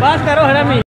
बस करो हरामी।